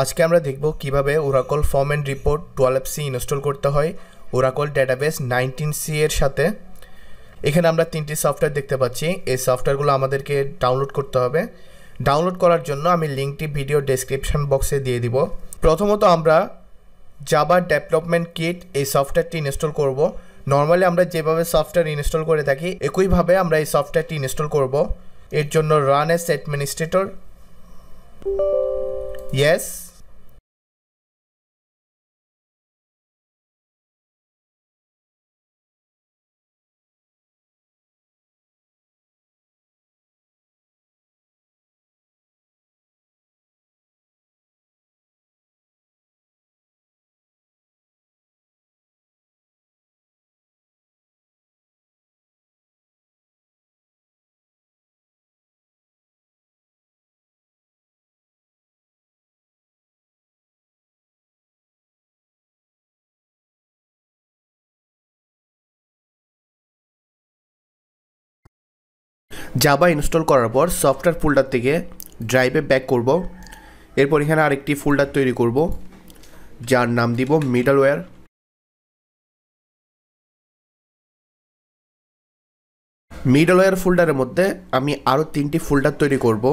আজকে আমরা দেখব কীভাবে Oracle form and report twelve C install করতে হয়, ওরাকল ডেটাবেস নাইনটিন সি এর সাথে। এখানে আমরা তিনটি সফটওয়্যার দেখতে পাচ্ছি। এই সফটওয়্যারগুলো আমাদেরকে ডাউনলোড করতে হবে। ডাউনলোড করার জন্য আমি লিঙ্কটি ভিডিও ডেসক্রিপশন বক্সে দিয়ে দিব। প্রথমত আমরা জাবা ডেভেলপমেন্ট কিট এই সফটওয়্যারটি ইনস্টল করব। নর্মালি আমরা যেভাবে সফটওয়্যার ইনস্টল করে থাকি, একইভাবে আমরা এই সফটওয়্যারটি ইনস্টল করব। এর জন্য run as administrator yes Java install করার পর সফটওয়্যার ফোল্ডার থেকে ড্রাইভে ব্যাক করব। এরপর এখানে আরেকটি ফোল্ডার তৈরি করব, যার নাম দিব মিডলওয়্যার মিডলওয়্যার ফোল্ডারের মধ্যে আমি আরও তিনটি ফোল্ডার তৈরি করব।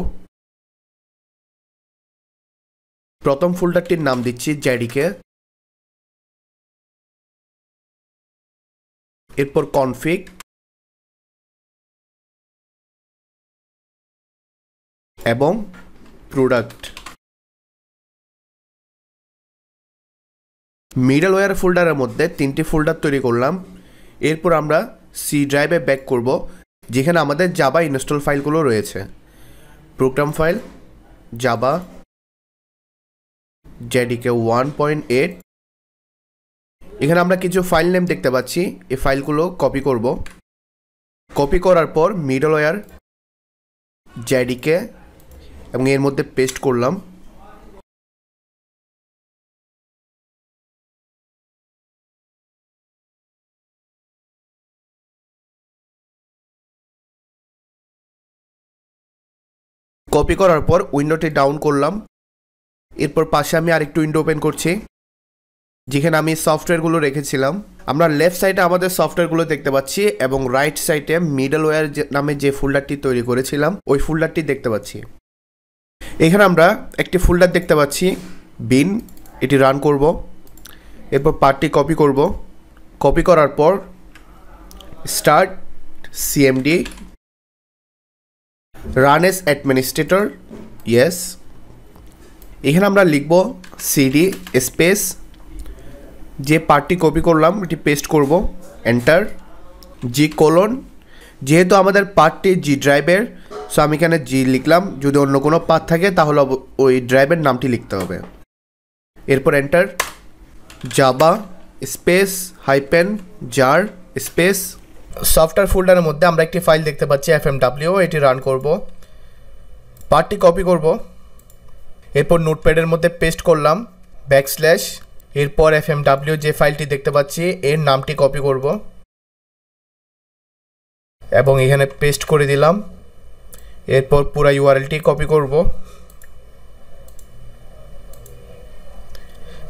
প্রথম ফোল্ডারটির নাম দিচ্ছি জ্যাডিকে এরপর কনফিগ এবং প্রোডাক্ট মিডলওয়্যার ফোল্ডারের মধ্যে তিনটি ফোল্ডার তৈরি করলাম। এরপর আমরা সি ড্রাইভে ব্যাক করব, যেখানে আমাদের জাবা ইনস্টল ফাইলগুলো রয়েছে। Program file Java JDK one point eight এখানে আমরা কিছু ফাইল নেম দেখতে পাচ্ছি। এই ফাইলগুলো কপি করব। কপি করার পর মিডলওয়্যার জেডিকে এবং এর মধ্যে পেস্ট করলাম। কপি করার পর উইন্ডোটি ডাউন করলাম। এরপর পাশে আমি আরেকটু উইন্ডো ওপেন করছি, যেখানে আমি সফটওয়্যারগুলো রেখেছিলাম। আমরা লেফট সাইডে আমাদের সফটওয়্যারগুলো দেখতে পাচ্ছি এবং রাইট সাইডে মিডলওয়্যার নামে যে ফোল্ডারটি তৈরি করেছিলাম, ওই ফোল্ডারটি দেখতে পাচ্ছি। এখানে আমরা একটি ফোল্ডার দেখতে পাচ্ছি বিন এটি রান করব, এরপর পার্টটি কপি করব। কপি করার পর start CMD run as administrator yes এখানে আমরা লিখব সিডি স্পেস যে পার্টটি কপি করলাম, এটি পেস্ট করব এন্টার জি কোলন যেহেতু আমাদের পার্টটি জি ড্রাইভের সো আমি এখানে জি লিখলাম। যদি অন্য কোনো পাথ থাকে, তাহলে ওই ড্রাইভের নামটি লিখতে হবে। এরপর enter Java space hyphen jar space software ফোল্ডারের মধ্যে আমরা একটি ফাইল দেখতে পাচ্ছি এফ এটি রান করব। পার্টটি কপি করব। এরপর নোটপ্যাডের মধ্যে পেস্ট করলাম ব্যাক স্ল্যাশ এরপর এফ যে ফাইলটি দেখতে পাচ্ছি, এর নামটি কপি করব। এবং এখানে পেস্ট করে দিলাম। এরপর পুরো ইউআরএলটি কপি করব।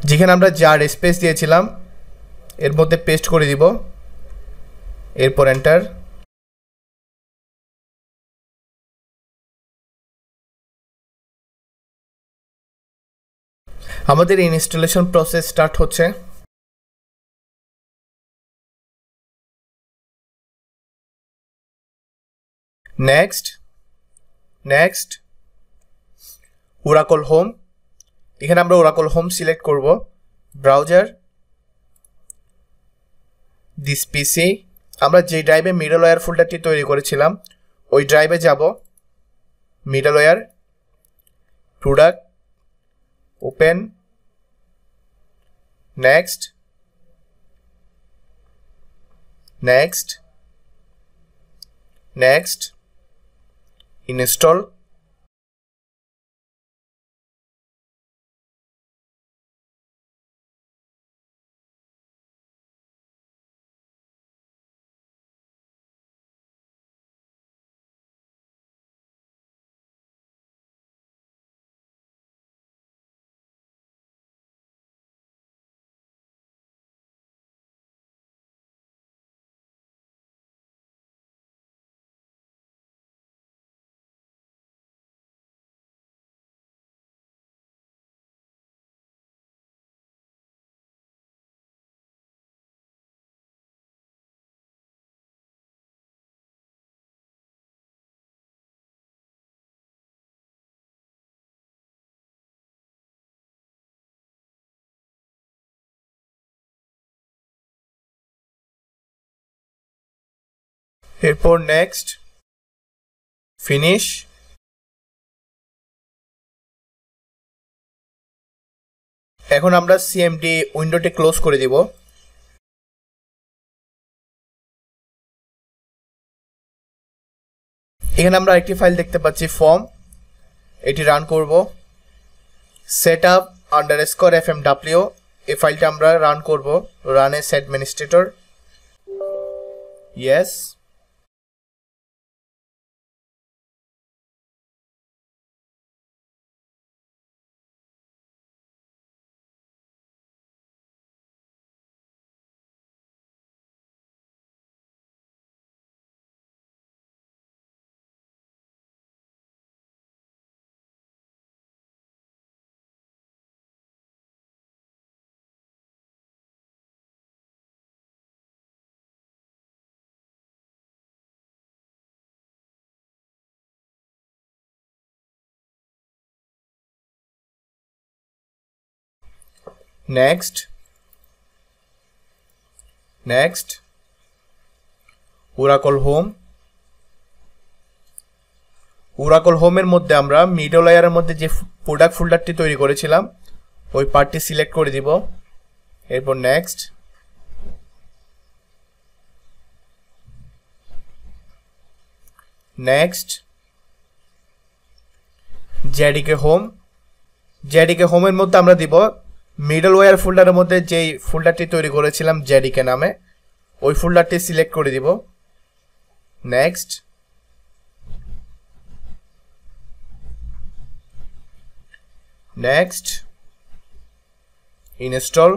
যেখানে আমরা যার স্পেস দিয়েছিলাম, এর মধ্যে পেস্ট করে দিব। এরপর এন্টার আমাদের ইনস্টলেশন প্রসেস স্টার্ট হচ্ছে। নেক্সট নেক্সট ওরাকল হোম এখানে আমরা ওরাকল হোম সিলেক্ট করব। ব্রাউজার দিস পিসি আমরা যে ড্রাইভে মিডলওয়্যার ফোল্ডারটি তৈরি করেছিলাম, ওই ড্রাইভে যাব। Middleware product open next next next install এরপর নেক্সট ফিনিশ এখন আমরা সিএমডি উইন্ডোটি ক্লোজ করে দিব। এখানে আমরা একটি ফাইল দেখতে পাচ্ছি ফর্ম এটি রান করব। Setup underscore F M W এই ফাইলটা আমরা রান করব run as administrator yes next next Oracle home Oracle হোমের মধ্যে আমরা মিডল লেয়ারের মধ্যে যে প্রোডাক্ট ফোল্ডারটি তৈরি করেছিলাম, ওই পার্টটি সিলেক্ট করে দিব। এরপর next next JDK home JDK হোমের মধ্যে আমরা দিব মিডল ওয়ার ফোল্ডারের মধ্যে যেই ফোল্ডারটি তৈরি করেছিলাম জেডিকে নামে, ওই ফোল্ডারটি সিলেক্ট করে দিব। নেক্সট নেক্সট ইনস্টল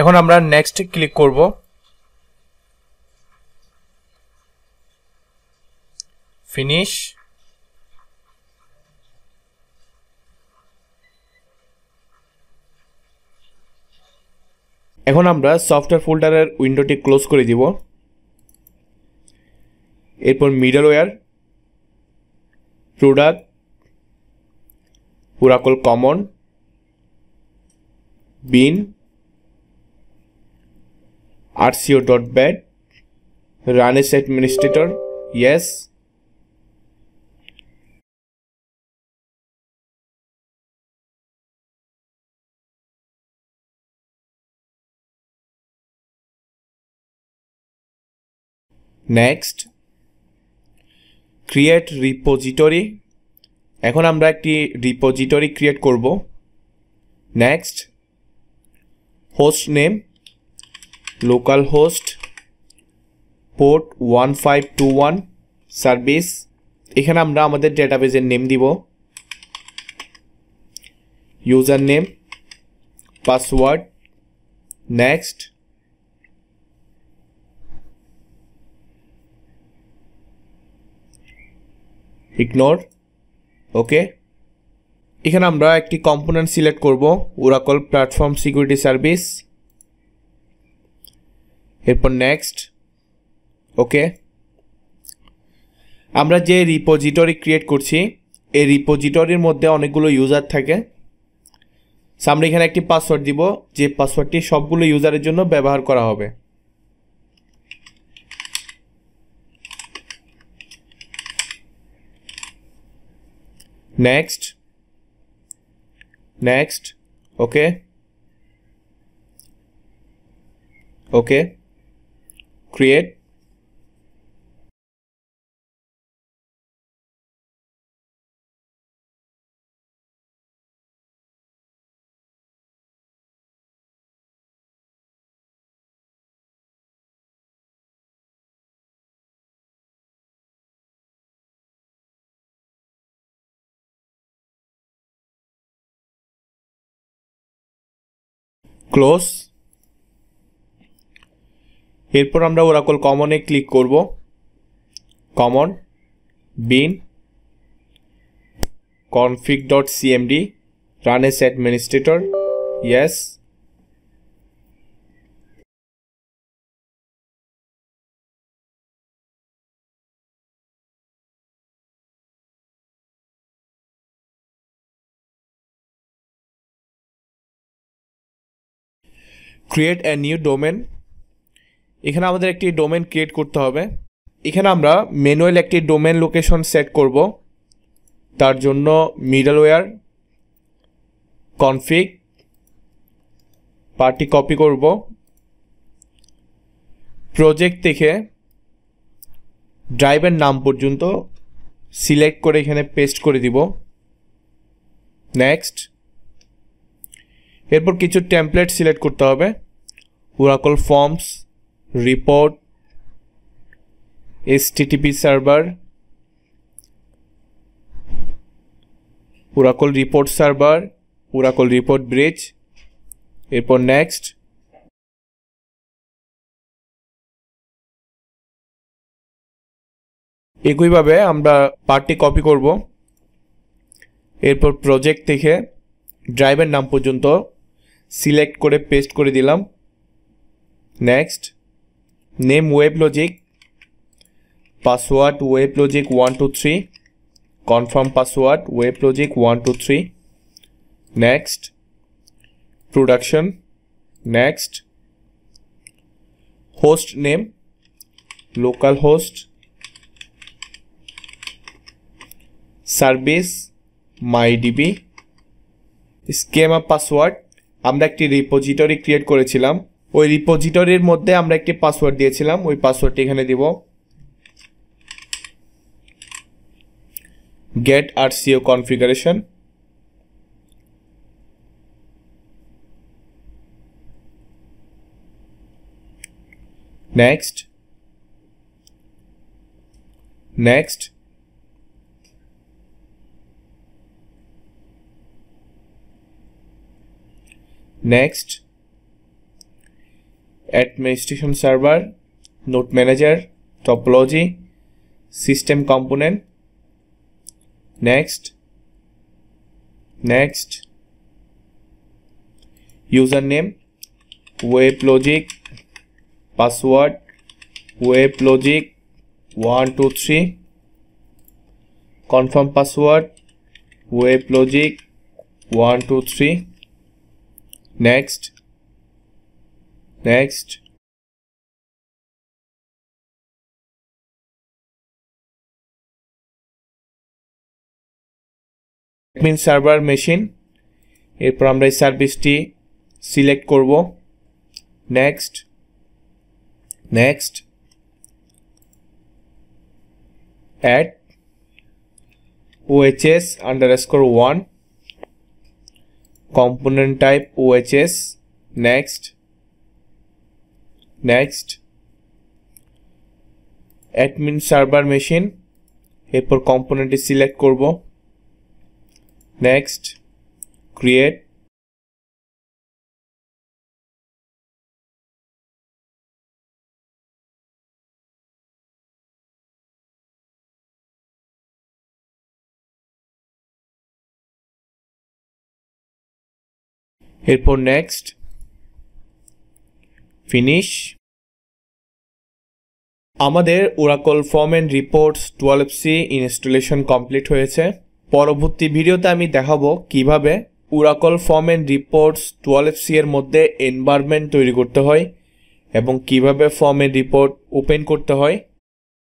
এখন আমরা নেক্সট ক্লিক করব। ফিনিশ এখন আমরা সফটওয়্যার ফোল্ডারের উইন্ডোটি ক্লোজ করে দিব। এরপর middleware product Oracle common bin rco.bat run as administrator, yes. Next create repository এখন আমরা একটি রিপোজিটরি ক্রিয়েট করব। Next host name local host port one five two one service এখানে আমরা আমাদের ডেটাবেজের নেম দিব user name password next ignore okay এখানে আমরা একটি কম্পোনেন্ট সিলেক্ট করব ওরাকল প্ল্যাটফর্ম সিকিউরিটি সার্ভিস এরপর নেক্সট ওকে আমরা যে রিপোজিটরি ক্রিয়েট করছি, এই রিপোজিটরির মধ্যে অনেকগুলো ইউজার থাকে। আমরা এখানে একটি পাসওয়ার্ড দিব, যে পাসওয়ার্ডটি সবগুলো ইউজারের জন্য ব্যবহার করা হবে। Next next okay okay create? Close. এরপর আমরা ওরাকল কমনে ক্লিক করব। Common bin config dot cmd run as administrator, yes. Create a new domain এখানে আমাদের একটি ডোমেন ক্রিয়েট করতে হবে। এখানে আমরা ম্যানুয়াল একটি ডোমেন লোকেশন সেট করব। তার জন্য মিডলওয়্যার, কনফিগ, পার্টি কপি করব। প্রজেক্ট থেকে ড্রাইভের নাম পর্যন্ত সিলেক্ট করে এখানে পেস্ট করে দিব। নেক্সট। এরপর কিছু টেমপ্লেট সিলেক্ট করতে হবে। Oracle forms report STTP server Oracle report server Oracle report bridge এরপর নেক্সট একইভাবে আমরা পার্টটি কপি করব, এরপর প্রজেক্ট থেকে ড্রাইভের নাম পর্যন্ত সিলেক্ট করে পেস্ট করে দিলাম next name web logic password web logic one two three confirm password web logic one two three next production next host name local host service my DB scheme uh password আমরা একটি repository create করেছিলাম। ওই রিপোজিটরির মধ্যে আমরা একটি password দিয়েছিলাম, ওই পাসওয়ার্ডটি এখানে দিব। Get R CO configuration next next next administration server node manager topology system component next next username weblogic password weblogic 123 confirm password weblogic 123 next next. Admin server machine এরপর আমরা এই সার্ভিসটি সিলেক্ট করব। Next next add OHS underscore one component type OHS next. Next admin server machine এরপর কম্পোনেন্টে select করব। Next create এরপর next finish. আমাদের Oracle form and reports twelve C installation complete হয়েছে। পরবর্তী ভিডিওতে আমি দেখাবো কীভাবে Oracle form and reports twelve C এর মধ্যে এনভায়রনমেন্ট তৈরি করতে হয় এবং কীভাবে ফর্ম এন্ড রিপোর্ট ওপেন করতে হয়।